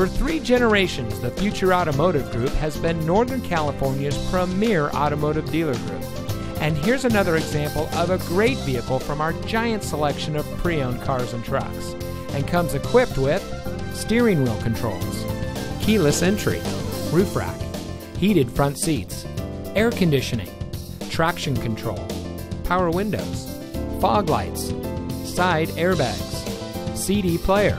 For three generations, the Future Automotive Group has been Northern California's premier automotive dealer group. And here's another example of a great vehicle from our giant selection of pre owned cars and trucks. And comes equipped with steering wheel controls, keyless entry, roof rack, heated front seats, air conditioning, traction control, power windows, fog lights, side airbags, CD player,